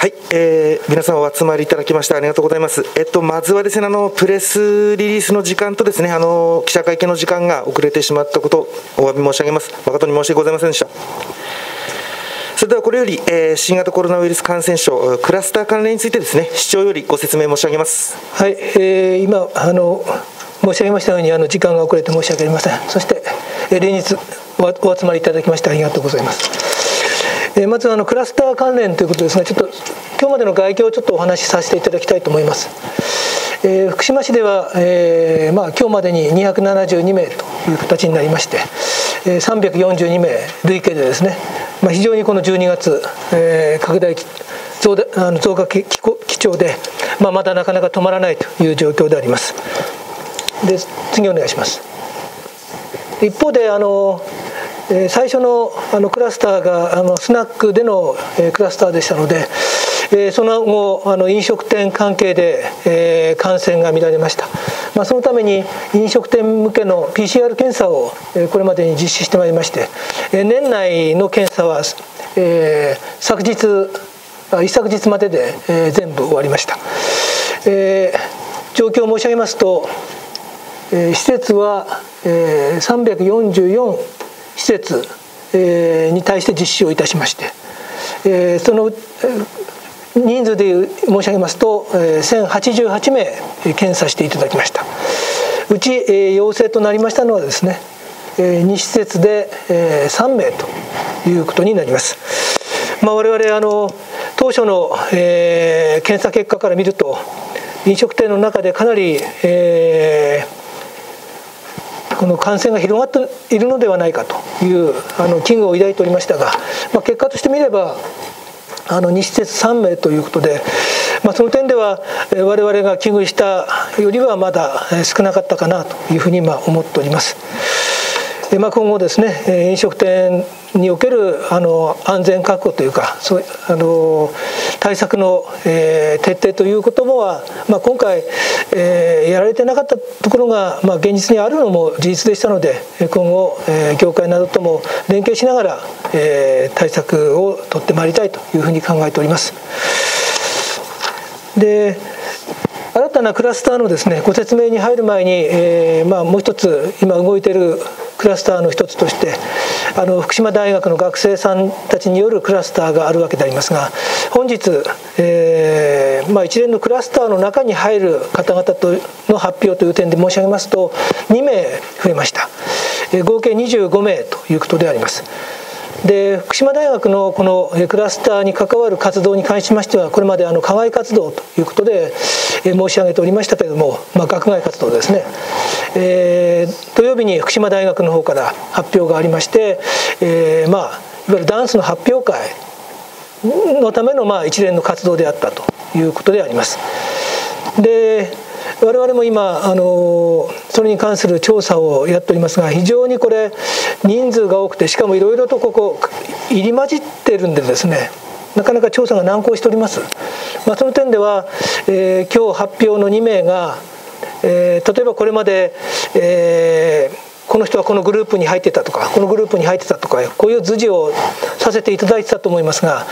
はい、えー、皆さんお集まりいただきましてありがとうございます。えっと、まずはですね、あの、プレスリリースの時間とですね、あの、記者会見の時間が遅れてしまったこと、お詫び申し上げます。誠に申し訳ございませんでした。それではこれより、えー、新型コロナウイルス感染症、クラスター関連についてですね、市長よりご説明申し上げます。はい、えー、今、あの、申し上げましたように、あの、時間が遅れて申し訳ありません。そして、えー、連日お、お集まりいただきましてありがとうございます。えまずあのクラスター関連ということですがちょっと今日までの概況をちょっとお話しさせていただきたいと思います。えー、福島市では、えーまあ、今日までに272名という形になりまして、えー、342名累計でですね、まあ、非常にこの12月、えー、拡大増あの増加基調で、まあ、まだなかなか止まらないという状況であります。で次お願いします。一方であの最初のあのクラスターがあのスナックでの、クラスターでしたので、その後あの飲食店関係で、感染が見られました、まあ、そのために飲食店向けの PCR 検査を、これまでに実施してまいりまして、年内の検査は、昨日一昨日までで、全部終わりました、状況を申し上げますと、施設は、え344施設に対して実施をいたしましてその人数で申し上げますと1088名検査していただきましたうち陽性となりましたのはですね2施設で3名ということになります。まあ、我々あの当初の、えー、検査結果から見ると飲食店の中でかなり、えーこの感染が広がっているのではないかというあの危惧を抱いておりましたが、まあ、結果として見ればあの2施設3名ということで、まあ、その点では我々が危惧したよりはまだ少なかったかなというふうに今思っております。でまあ、今後ですね飲食店におけるあの安全確保というかそうあの対策の、えー、徹底ということもは、まあ、今回、えー、やられてなかったところが、まあ、現実にあるのも事実でしたので今後、えー、業界などとも連携しながら、えー、対策を取ってまいりたいというふうに考えております。で新たなクラスターのですねご説明に入る前に、えーまあ、もう一つ今動いているクラスターの一つとしてあの福島大学の学生さんたちによるクラスターがあるわけでありますが本日、えーまあ、一連のクラスターの中に入る方々との発表という点で申し上げますと2名増えました、合計25名ということであります。で福島大学のこのクラスターに関わる活動に関しましてはこれまであの課外活動ということで申し上げておりましたけれども、まあ、学外活動ですね、えー、土曜日に福島大学の方から発表がありまして、えー、まあいわゆるダンスの発表会のためのまあ一連の活動であったということであります。で我々も今あのそれに関する調査をやっておりますが非常にこれ人数が多くてしかもいろいろとここ入り混じってるんでですねなかなか調査が難航しております、まあ、その点では、えー、今日発表の2名が、えー、例えばこれまで、えーこの人はこのグループに入ってたとかこのグループに入ってたとかこういう図示をさせていただいてたと思いますが、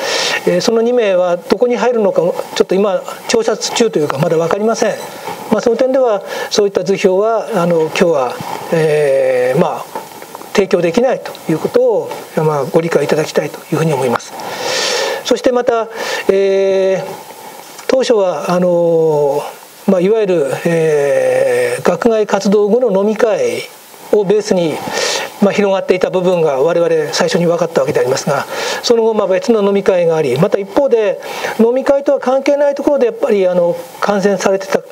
えー、その2名はどこに入るのかちょっと今調査中というかまだ分かりません、まあ、その点ではそういった図表はあの今日は、えー、まあ提供できないということを、まあ、ご理解いただきたいというふうに思います。そしてまた、えー、当初はあのまあ、いわゆる、えー、学外活動後の飲み会をベースに、まあ、広がっていた部分が我々最初に分かったわけでありますがその後まあ別の飲み会がありまた一方で飲み会とは関係ないところでやっぱりあの感染されてた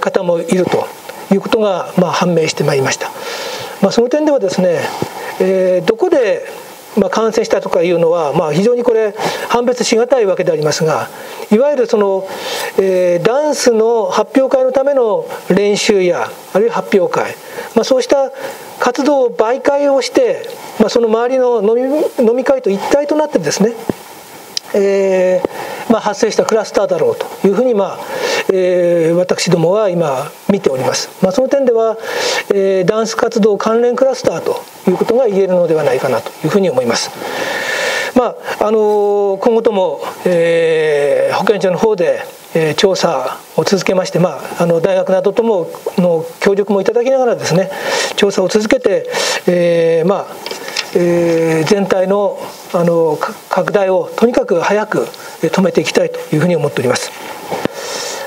方もいるということがまあ判明してまいりました。まあ、その点ではですね、えー、どこでまあ、感染したとかいうのは、まあ、非常にこれ判別し難いわけでありますがいわゆるその、えー、ダンスの発表会のための練習やあるいは発表会、まあ、そうした活動を媒介をして、まあ、その周りの飲み飲み会と一体となってですねえーまあ、発生したクラスターだろうというふうに、まあえー、私どもは今見ております、まあ、その点では、えー、ダンス活動関連クラスターということが言えるのではないかなというふうに思います。まああの今後とも、えー、保健所の方でえ調査を続けまして、まあ、あの大学などともの協力もいただきながらですね調査を続けて、えー、まあえ、全体のあの拡大をとにかく早く止めていきたいというふうに思っております。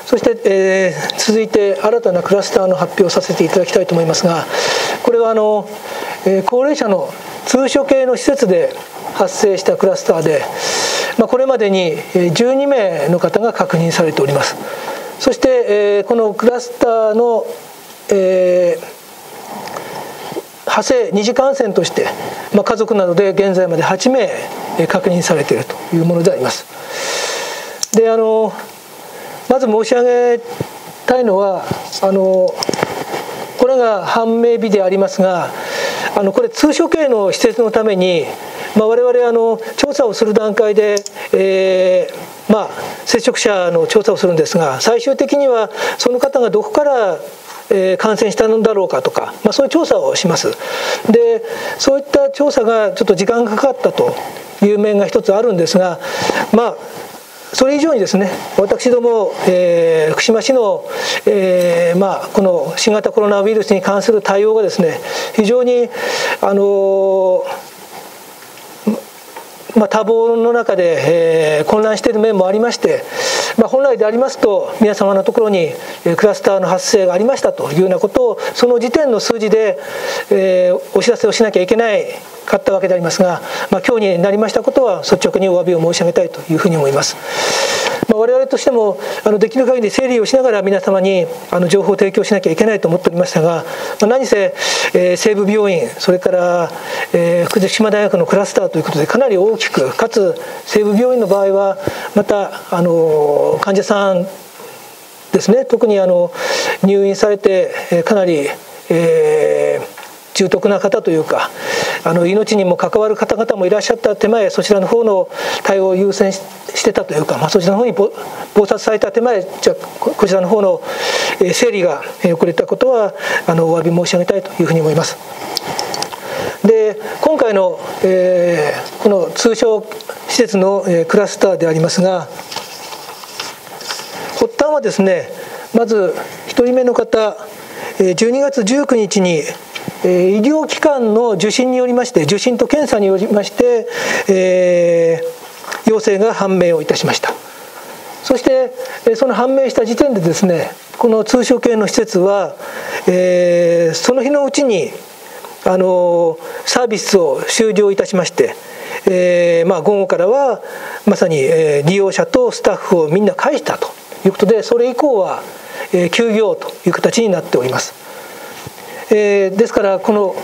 そして、え、続いて新たなクラスターの発表をさせていただきたいと思いますがこれはあの、え、高齢者の通所系の施設で発生したクラスターで、ま、これまでに12名の方が確認されておりますそして、え、このクラスターの、えー派生二次感染として、まあ、家族などで現在まで8名確認されているというものであります。であのまず申し上げたいのはあのこれが判明日でありますがあのこれ通所系の施設のために、まあ、我々あの調査をする段階で、えー、まあ、接触者の調査をするんですが最終的にはその方がどこからえ感染したのだろうかとか、まあ、そういう調査をします。でそういった調査がちょっと時間がかかったという面が一つあるんですがまあそれ以上にですね私ども、えー、福島市の、えー、まあ、この新型コロナウイルスに関する対応がですね非常にあのまあ、多忙の中で、えー、混乱している面もありまして、まあ、本来でありますと皆様のところにクラスターの発生がありましたというようなことをその時点の数字で、えー、お知らせをしなきゃいけないかったわけでありますが、まあ、今日になりましたことは率直にお詫びを申し上げたいというふうに思います。まあ、我々としてもあのできる限り整理をしながら皆様にあの情報を提供しなきゃいけないと思っておりましたが、まあ、何せ、えー、西部病院それから、えー、福島大学のクラスターということでかなり大きくかつ西部病院の場合はまたあの患者さんですね特にあの入院されてかなり、えー、重篤な方というかあの命にも関わる方々もいらっしゃった手前そちらの方の対応を優先してたというか、まあ、そちらの方に忙殺された手前じゃこちらの方の整理が遅れたことはあのお詫び申し上げたいというふうに思います。で今回の、えー、この通称施設の、え、クラスターでありますが発端はですねまず1人目の方12月19日にえ医療機関の受診によりまして受診と検査によりまして、えー、陽性が判明をいたしましたそしてその判明した時点でですねこの通所系の施設は、えー、その日のうちにあのサービスを終了いたしまして、えー、まあ、午後からはまさに、え利用者とスタッフをみんな返したということでそれ以降は、え休業という形になっております。えー、ですからこの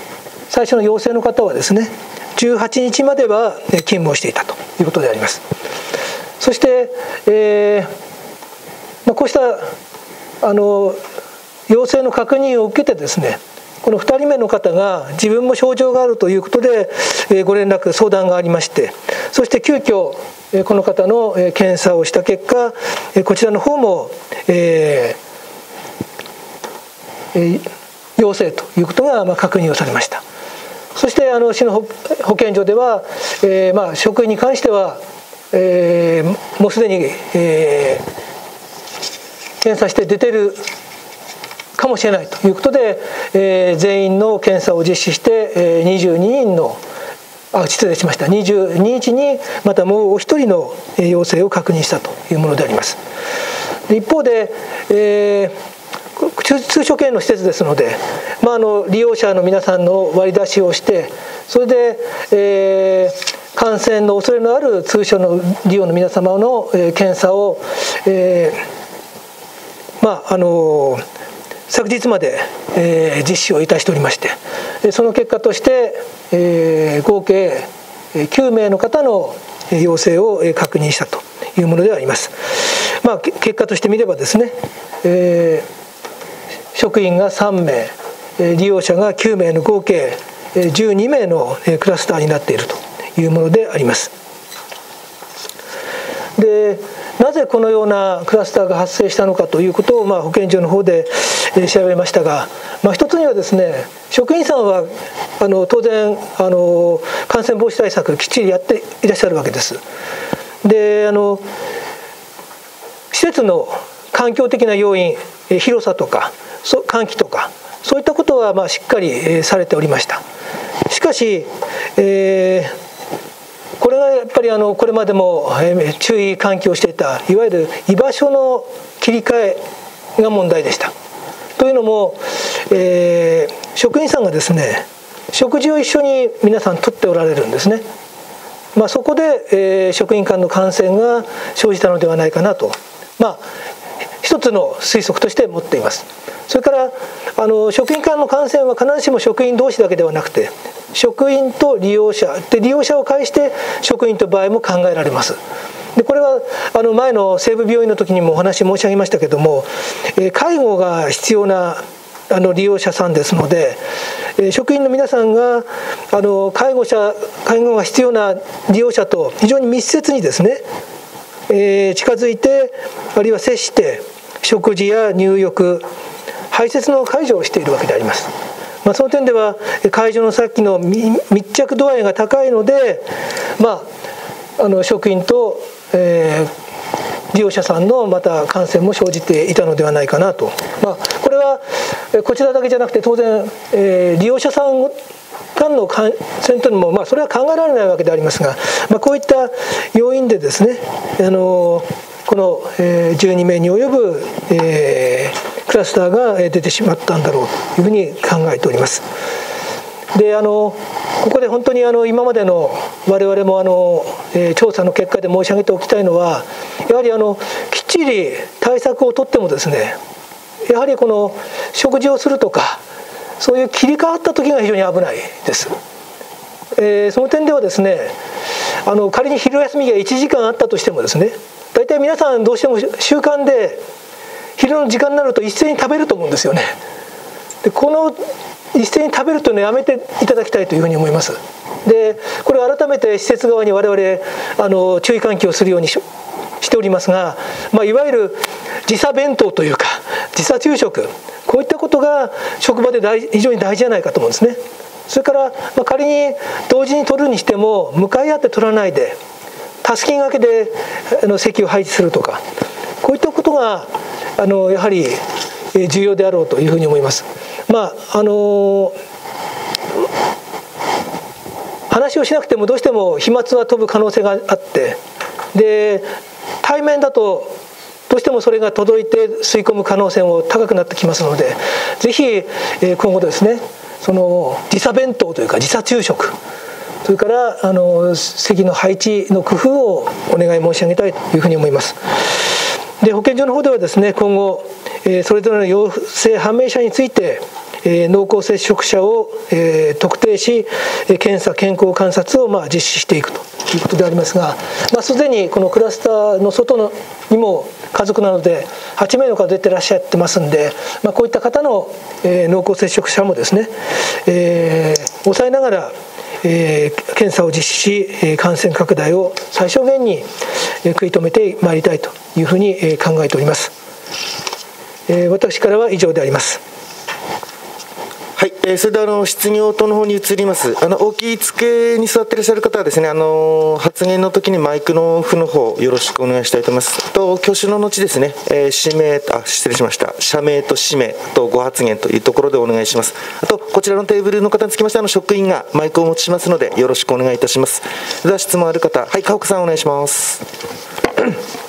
最初の陽性の方はですね18日までは勤務をしていたということであります。そして、えーまあ、こうしたあの陽性の確認を受けてですねこの2人目の方が自分も症状があるということで、えご連絡相談がありましてそして急遽この方の検査をした結果こちらの方も、えー陽性ということがま確認をされましたそしてあの市の保健所では、えー、まあ職員に関しては、えー、もうすでに、えー、検査して出てるかもしれないということで、えー、全員の検査を実施して、え、22人のあ失礼しました22日にまたもうお一人の陽性を確認したというものであります。一方で、えー通所系の施設ですので、まあ、あの利用者の皆さんの割り出しをしてそれで、えー、感染の恐れのある通所の利用の皆様の、えー、検査を、えー、まああの昨日まで、えー、実施をいたしておりましてその結果として、えー、合計9名の方の陽性を確認したというものであります。まあ、結果として見ればですね、えー職員が3名利用者が9名の合計12名のクラスターになっているというものであります。でなぜこのようなクラスターが発生したのかということを、まあ、保健所の方で調べましたが、まあ、一つにはですね職員さんはあの当然あの感染防止対策きっちりやっていらっしゃるわけです。であの施設の環境的な要因広さとか換気とかそういったことはまあしっかりされておりました。しかし、えー、これがやっぱりあのこれまでも注意喚起をしていたいわゆる居場所の切り替えが問題でした。というのも、えー、職員さんがですね食事を一緒に皆さんとっておられるんですね。まあ、そこで、えー、職員間の感染が生じたのではないかなと、まあ、一つの推測として持っています。それからあの職員間の感染は必ずしも職員同士だけではなくて職員と利用者で利用者を介して職員と場合も考えられます。でこれはあの前の西部病院の時にもお話申し上げましたけども、え介護が必要なあの利用者さんですので、え職員の皆さんがあの介護者介護が必要な利用者と非常に密接にですね、え近づいてあるいは接して食事や入浴排泄の介助をしているわけであります。まあ、その点では会場のさっきの密着度合いが高いので、まあ、あの職員と、えー利用者さんのまた感染も生じていたのではないかなと、まあ、これはこちらだけじゃなくて当然、えー、利用者さん間の感染というのも、まあ、それは考えられないわけでありますが、まあ、こういった要因でですね、あのこの12名に及ぶ、えー、クラスターが出てしまったんだろうというふうに考えております。であのここで本当にあの今までの我々もあの、えー、調査の結果で申し上げておきたいのはやはりあのきっちり対策をとってもですねやはりこの食事をするとかそういう切り替わった時が非常に危ないです。えー、その点ではですねあの仮に昼休みが1時間あったとしてもですね大体皆さんどうしても習慣で昼の時間になると一斉に食べると思うんですよね。でこの一斉に食べるというのはやめていただきたいというふうに思います。でこれ改めて施設側に我々あの注意喚起をするようにしておりますが、まあ、いわゆる時差弁当というか時差昼食こういったことが職場で大非常に大事じゃないかと思うんですね。それから、まあ、仮に同時に取るにしても向かい合って取らないでたすきがけであの席を配置するとかこういったことがあのやはり重要であろうというふうに思います。まああの話をしなくてもどうしても飛沫は飛ぶ可能性があってで対面だとどうしてもそれが届いて吸い込む可能性も高くなってきますのでぜひ今後ですねその時差弁当というか時差昼食それからあの席の配置の工夫をお願い申し上げたいというふうに思います。で保健所の方ではですね今後、えー、それぞれの陽性判明者について、えー、濃厚接触者を、えー、特定し検査健康観察をまあ実施していくということでありますが、まあ、すでにこのクラスターの外のにも家族なので8名の方出てらっしゃってますんで、まあ、こういった方の、えー、濃厚接触者もですね、えー、抑えながらえー、検査を実施し、感染拡大を最小限に、食い止めてまいりたいというふうに、考えております、私からは以上であります、えー、それではあの質疑応答の方に移ります。あの大きい机に座っていらっしゃる方はですね、あの発言の時にマイクのオフの方よろしくお願いしたいと思います。と挙手の後ですね、えー、指名あ失礼しました。社名と氏名とご発言というところでお願いします。あとこちらのテーブルの方につきましてあの職員がマイクをお持ちしますのでよろしくお願いいたします。では質問ある方、はい川奥さんお願いします。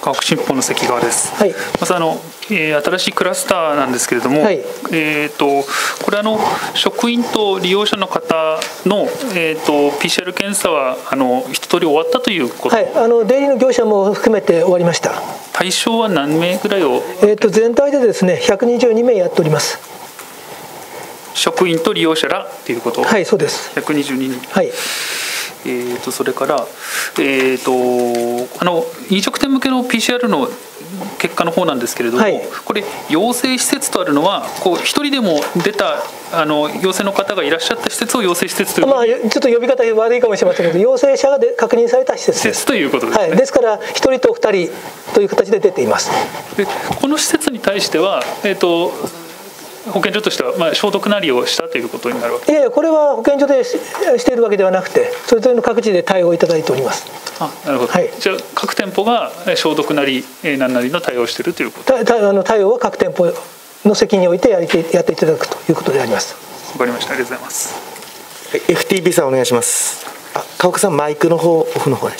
川北新報の関川です、はい、まずあの、えー、新しいクラスターなんですけれども、はい、えーと、これあの職員と利用者の方の、えーと、PCR 検査はあの一通り終わったということ、はい、あの出入りの業者も含めて終わりました。対象は何名ぐらいを、えーと、全体でですね122名やっております。職員と利用者らということ？はいそうです。122人。はいえー、とそれから、えーと、あの飲食店向けの PCR の結果の方なんですけれども、はい、これ、陽性施設とあるのは、こう1人でも出たあの陽性の方がいらっしゃった施設を陽性施設という、まあ、ちょっと呼び方悪いかもしれませんけど、陽性者がで確認された施設です。ということです、ね、はい、ですから、1人と2人という形で出ています。でこの施設に対しては、えーと保健所としては、まあ、消毒なりをしたということになるわけいやいやこれは保健所でしているわけではなくてそれぞれの各地で対応いただいております。あなるほど、はい、じゃあ各店舗が消毒なり何なりの対応をしているということ。たあの対応は各店舗の責任においてやりやっていただくということであります。わかりました。ありがとうございます、はい、FTB さんお願いします。あ川岡さんマイクの方オフの方で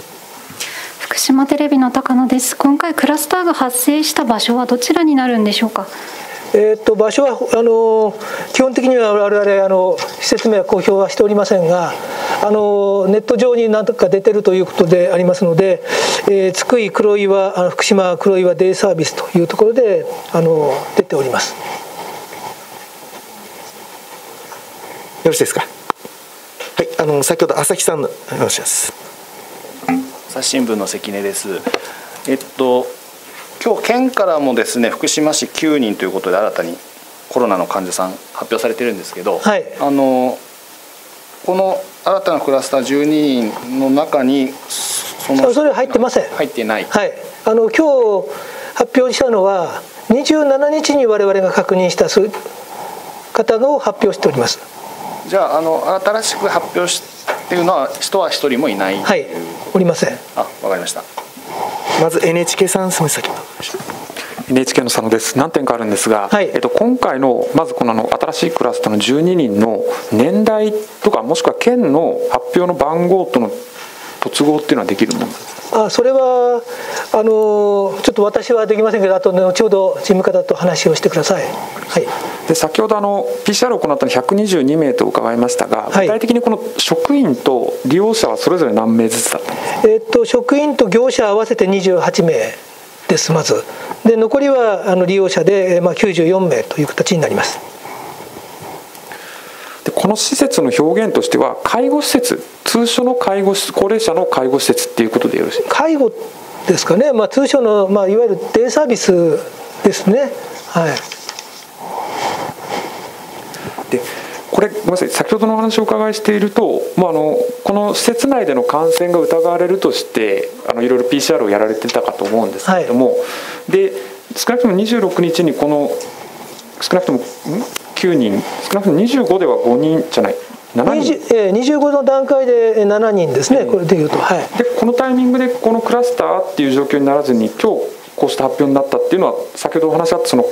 福島テレビの高野です。今回クラスターが発生した場所はどちらになるんでしょうか？えーと、場所はあの基本的には我々あの施設名は公表はしておりませんがあのネット上に何とか出てるということでありますので、えー、津久井黒岩あの福島黒岩デイサービスというところであの出ております。よろしいですか？はい、あの先ほど朝日さんのお願いします。朝日新聞の関根です。えっと今日県からもですね福島市9人ということで新たにコロナの患者さん発表されてるんですけど、はい、あのこの新たなクラスター12人の中にそのそれ入ってません。入ってない、はい、あの今日発表したのは27日に我々が確認した方を発表しております。じゃああの新しく発表していうのは人は一人もいないはい。おりません。あわかりました。まず NHK さんすみません NHK の佐野です。何点かあるんですが、はい、えっと、今回のまずこのの新しいクラスターの12人の年代とかもしくは県の発表の番号との突合っていうのはできるものですあそれはあのちょっと私はできませんけどあと後ほど事務方と話をしてください、はい、で先ほどあの PCR を行ったの122名と伺いましたが、はい、具体的にこの職員と利用者はそれぞれ何名ずつだったんですか、えー、っと職員と業者合わせて28名ですまず。で残りはあの利用者で、まあ、94名という形になります。でこの施設の表現としては介護施設通所の介護高齢者の介護施設っていうことでよろしい介護ですかね、まあ、通所の、まあ、いわゆるデイサービスですね。はい。でこれごめんなさい。先ほどのお話をお伺いしていると、まあ、あのこの施設内での感染が疑われるとしてあのいろいろ PCR をやられてたかと思うんですけれども、はい、で少なくとも26日にこの少なくとも9人少なくとも25では5人じゃない7人。えー、25の段階で7人ですね、えー、これでいうと、はい、でこのタイミングでこのクラスターっていう状況にならずに今日こうした発表になったっていうのは先ほどお話あったその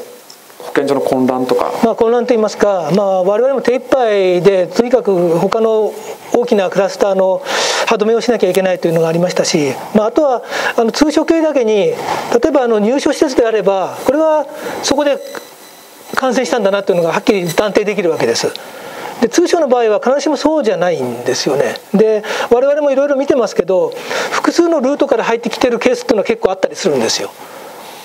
保健所の混乱とか、まあ、混乱といいますか、まあ、我々も手一杯でとにかく他の大きなクラスターの歯止めをしなきゃいけないというのがありましたし、まあ、あとはあの通所系だけに例えばあの入所施設であればこれはそこで感染したんだなというのがはっきり断定できるわけです。で通称の場合は必ずしもそうじゃないんですよね。で我々もいろいろ見てますけど複数のルートから入ってきてるケースっていうのは結構あったりするんですよ。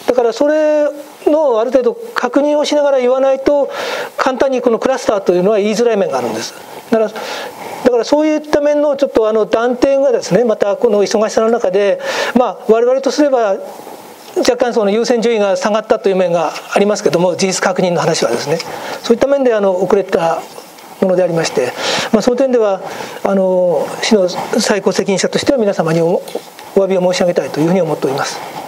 だからそれのある程度確認をしながら言わないと簡単にこのクラスターというのは言いづらい面があるんです。だからだからそういった面のちょっとあの断定がですねまたこの忙しさの中でまあ我々とすれば若干その優先順位が下がったという面がありますけども事実確認の話はですねそういった面であの遅れたものでありまして、まあ、その点ではあの市の最高責任者としては皆様にお詫びを申し上げたいというふうに思っております。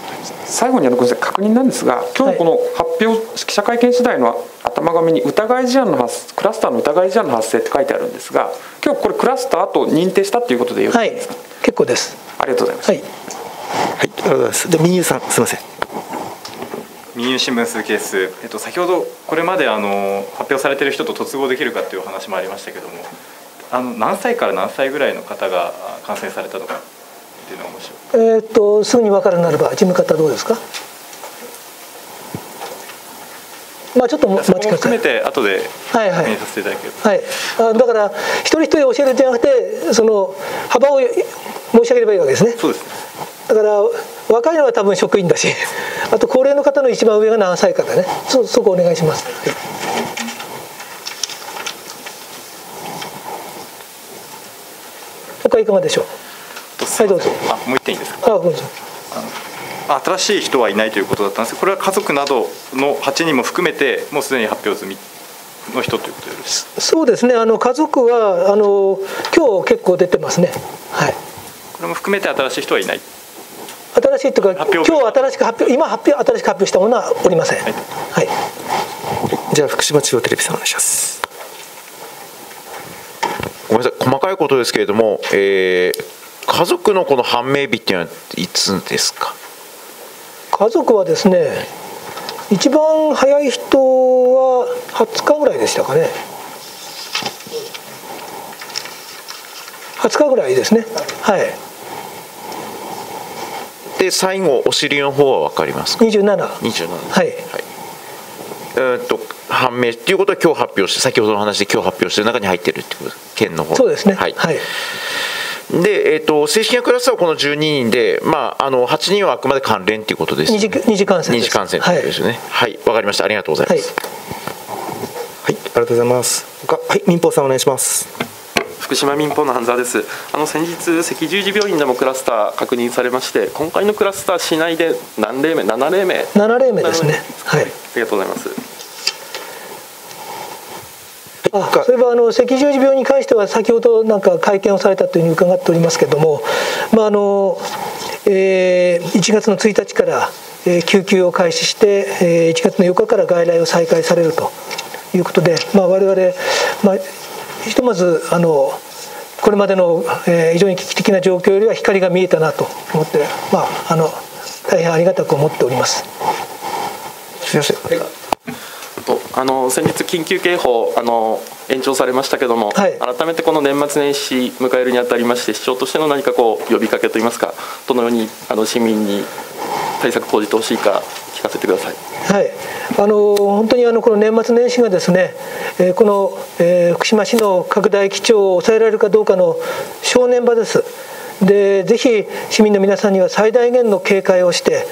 最後にあのごめんなさい確認なんですが今日この発表、はい、記者会見次第の頭紙に疑い事案の発クラスターの疑い事案の発生って書いてあるんですが今日これクラスターと認定したということでよろしいですか、はい、結構です。ありがとうございます、はい、はい、ありがとうございます。で民友さんすみません。民友新聞鈴木です、えっと、先ほどこれまであの発表されている人と突合できるかというお話もありましたけどもあの何歳から何歳ぐらいの方が感染されたのかっていうのが面白い。えー、っとすぐに分かるならば事務方どうですか？まあちょっと待ちください。含めて後で確認させてい。はい、はい、あだから一人一人教えるんじゃなくてその幅を申し上げればいいわけですね。そうです、だから若いのは多分職員だし あと高齢の方の一番上が何歳かだね。そそこお願いします、はい、他いかがでしょう？はいどうぞ。あもう一点いいですか？あどうぞ新しい人はいないということだったんです。これは家族などの8人も含めてもうすでに発表済みの人ということでそうですね。あの家族はあの今日結構出てますね。はい。これも含めて新しい人はいない。新しいというか今日新しく発表今発表新しく発表したものはおりません。はい、はい。じゃあ福島中央テレビさんお願いします。ごめんなさい。細かいことですけれども、えー、家族のこの判明日っていうのはいつですか？家族はですね一番早い人は20日ぐらいでしたかね。20日ぐらいですね。はい。で最後お尻の方は分かりますか？2727 27はい、はい、えっと判明っていうことは今日発表して先ほどの話で今日発表してる中に入ってるってこと？県の方。そうですね。はい、はいで、えーと、正式なクラスはこの12人で、まあ、あの8人はあくまで関連ということです。二次二次感染二次感染ということですよね。はい、わ、はい、かりました。ありがとうございます。はい、はい、ありがとうございます。はい、民放さんお願いします。福島民放の半沢ですあの先日赤十字病院でもクラスター確認されまして今回のクラスター市内で何例目7例目7例目ですねはいありがとうございますあそういえばあの赤十字病に関しては先ほどなんか会見をされたというふうに伺っておりますけれども、まああのえー、1月の1日から、えー、救急を開始して、えー、1月の4日から外来を再開されるということで、まあ、我々、まあ、ひとまずあのこれまでの、えー、非常に危機的な状況よりは光が見えたなと思って、まあ、あの大変ありがたく思っております。すみません、はいあの先日、緊急警報あの延長されましたけども、はい、改めてこの年末年始迎えるにあたりまして、市長としての何かこう呼びかけといいますか、どのようにあの市民に対策講じてほしいか、聞かせてください。はいあの本当にあのこの年末年始がですね、えー、この、えー、福島市の拡大基調を抑えられるかどうかの正念場です。でぜひ市民の皆さんには最大限の警戒をして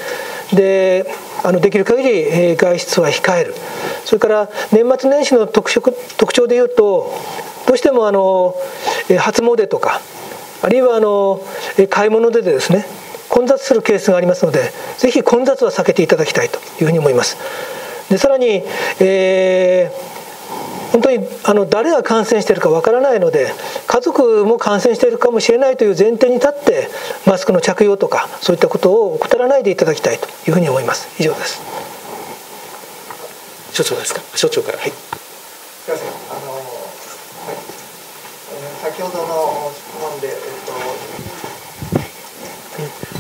であのできる限り外出は控えるそれから年末年始の特色特徴でいうとどうしてもあの初詣とかあるいはあの買い物でですね混雑するケースがありますのでぜひ混雑は避けていただきたいというふうに思います。でさらに、えー、本当にあの誰が感染しているかわからないので家族も感染しているかもしれないという前提に立ってマスクの着用とかそういったことを怠らないでいただきたいというふうに思います。以上です。所長ですか？所長から。はい。すみません。あの、はい、先ほどの質問で、えっ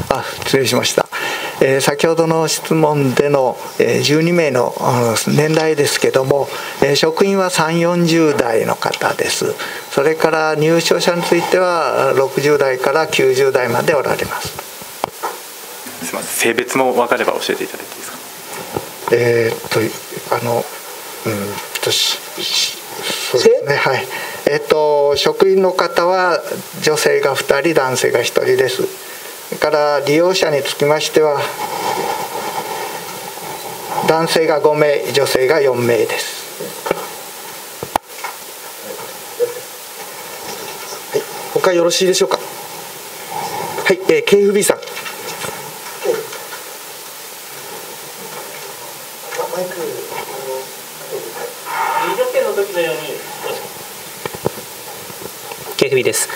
と、あ失礼しましたえー、先ほどの質問での、えー、12名の年代ですけども、えー、職員は3 4 0代の方です。それから入所者については60代から90代までおられます。すみません。性別も分かれば教えていただいていいですか？えー、っとあのうんとそうですね。はい。えー、っと職員の方は女性が2人男性が1人ですから利用者につきましては男性が5名女性が4名です。はい。他よろしいでしょうか？はい、えー、KFB さん。です。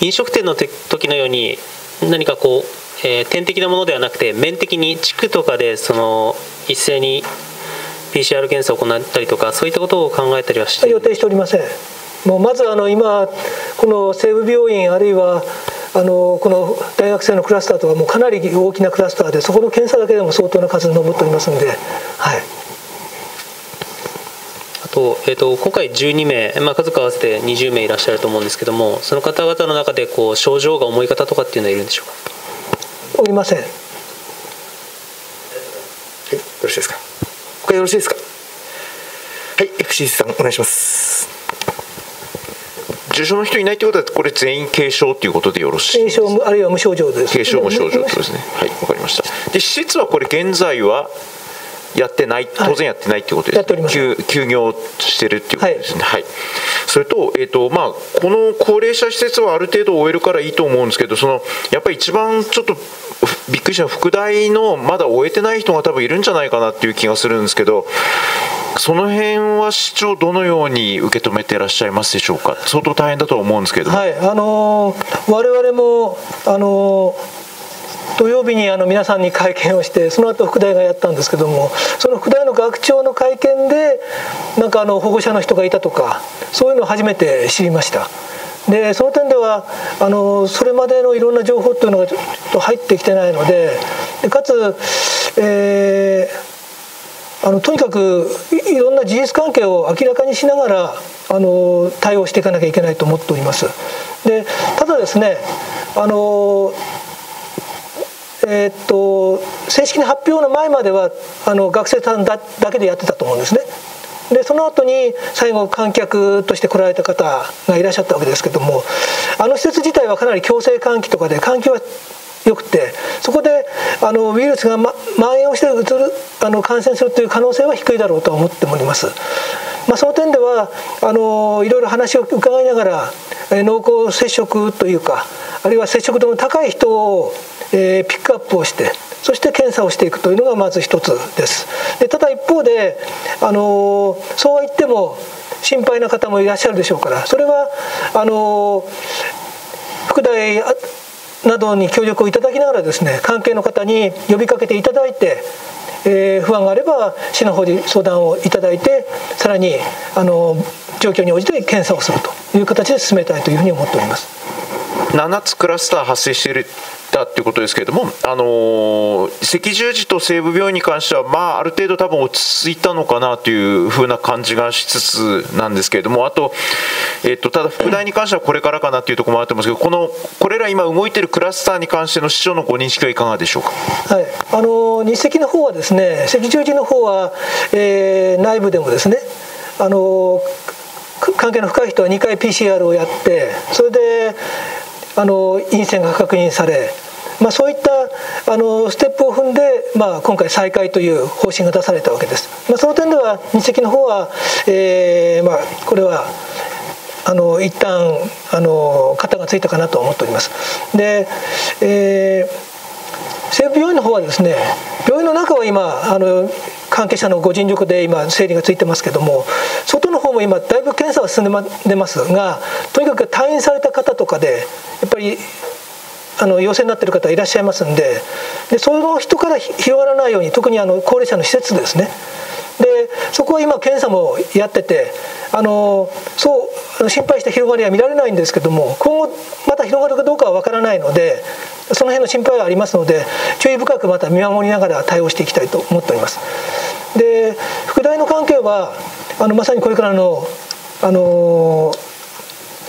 飲食店の時のように何かこう、えー、点的なものではなくて面的に地区とかでその一斉に PCR 検査を行ったりとかそういったことを考えたりはして予定しておりません。もうまずあの今この西部病院あるいはあのこの大学生のクラスターとかもかなり大きなクラスターでそこの検査だけでも相当な数に上っておりますので、はい、と,、えーと、今回12名、まあ、家族合わせて20名いらっしゃると思うんですけどもその方々の中でこう症状が重い方とかっていうのはいるんでしょうか？おりません。はいよろしいですか？他よろしいですか？はい FC さんお願いします。重症の人いないということはこれ全員軽症ということでよろしい軽症あるいは無症状です。軽症無症状ですね。はいわかりました。で施設はこれ現在はやってない、当然やってないってことです、ね、休休業してるっていうことですね。はい、はい、それと、えーとまあ、この高齢者施設はある程度終えるからいいと思うんですけど、そのやっぱり一番ちょっとびっくりした副大のまだ終えてない人が多分いるんじゃないかなっていう気がするんですけど、その辺は市長、どのように受け止めていらっしゃいますでしょうか、相当大変だと思うんですけどはい、あのー、我々も、あのー土曜日にあの皆さんに会見をしてその後副大がやったんですけどもその副大の学長の会見でなんかあの保護者の人がいたとかそういうのを初めて知りました。でその点ではあのそれまでのいろんな情報っていうのがちょっと入ってきてないのでかつ、えー、あのとにかくいろんな事実関係を明らかにしながらあの対応していかなきゃいけないと思っております。でただですねあのえー、っと正式な発表の前まではあの学生さんだだけでやってたと思うんですね。でその後に最後観客として来られた方がいらっしゃったわけですけどもあの施設自体はかなり強制換気とかで換気はよくてそこであのウイルスが、ま、蔓延をしてうつるあの感染するという可能性は低いだろうとは思っております。まあ、その点ではあのいろいろ話を伺いながら濃厚接触というかあるいは接触度の高い人を、えー、ピックアップをしてそして検査をしていくというのがまず一つです。でただ一方であのそうは言っても心配な方もいらっしゃるでしょうからそれはあの副大などに協力をいただきながらですね関係の方に呼びかけていただいて、えー、不安があれば市の方に相談をいただいてさらにあの状況に応じて検査をするという形で進めたいというふうに思っております。7つクラスター発生していたっていうことですけれども、あの赤十字と西部病院に関しては、まあ、ある程度多分落ち着いたのかなというふうな感じがしつつなんですけれども、あと、えっと、ただ、副大に関してはこれからかなというところもあってますけど、このこれら今動いているクラスターに関しての市長のご認識はいかがでしょうか？はい、あの日赤の方はですね、赤十字の方は、えー、内部でもですね、あの関係の深い人は2回 PCR をやってそれであの陰性が確認され、まあ、そういったあのステップを踏んで、まあ、今回再開という方針が出されたわけです。まあ、その点では日赤の方は、えーまあ、これはあの一旦あの型がついたかなと思っております。で、えー、西部病院の方はですね病院の中は今あの関係者のご尽力で今整理がついてますけども外の方も今だいぶ検査は進んでますがとにかく退院された方とかでやっぱりあの陽性になってる方いらっしゃいますんででその人から広がらないように特にあの高齢者の施設ですね。でそこは今検査もやっててあのそう心配した広がりは見られないんですけども今後また広がるかどうかは分からないのでその辺の心配はありますので注意深くまた見守りながら対応していきたいと思っております。で副大の関係はあのまさにこれからのあの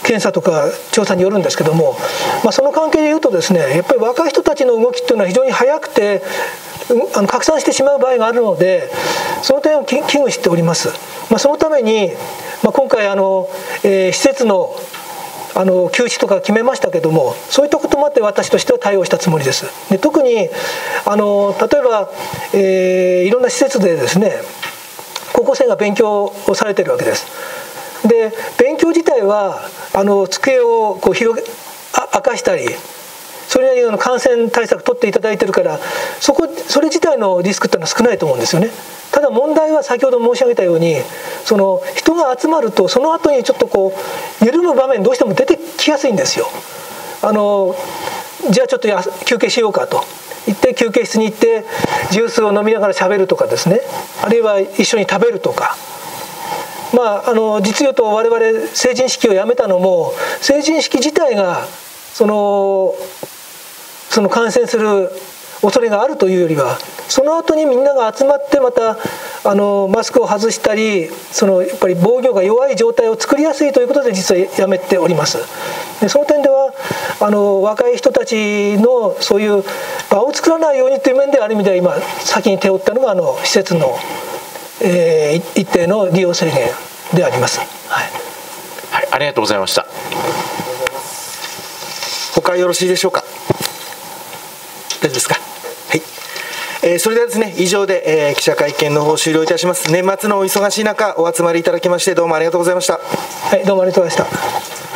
検査とか調査によるんですけども、まあ、その関係でいうとですねやっぱり若い人たちの動きっていうのは非常に速くてあの拡散してしまう場合があるのでその点を危惧しております。まあ、そのために、まあ、今回あの、えー、施設のあの休止とか決めましたけどもそういったこともあって私としては対応したつもりです。で特にあの例えば、えー、いろんな施設でですね高校生が勉強をされてるわけです。で勉強自体はあの机をこう広げ明かしたりそれなりの感染対策取っていただいてるからそこそれ自体のリスクっていうのは少ないと思うんですよね。ただ問題は先ほど申し上げたようにその人が集まるとその後にちょっとこう緩む場面どうしても出てきやすいんですよ。あのじゃあちょっと休憩しようかと言って休憩室に行ってジュースを飲みながらしゃべるとかですねあるいは一緒に食べるとか。まあ、あの実用と我々成人式をやめたのも成人式自体がそのその感染する恐れがあるというよりはその後にみんなが集まってまたあのマスクを外したりそのやっぱり防御が弱い状態を作りやすいということで実はやめております。でその点ではあの若い人たちのそういう場を作らないようにという面である意味では今先に手を打ったのがあの施設の、えー、一定の利用制限であります、はい、はい、ありがとうございました。他よろしいでしょうか？大丈夫ですか？はい。えー、それではですね以上で、えー、記者会見の方終了いたします。年末のお忙しい中お集まりいただきましてどうもありがとうございました。はいどうもありがとうございました。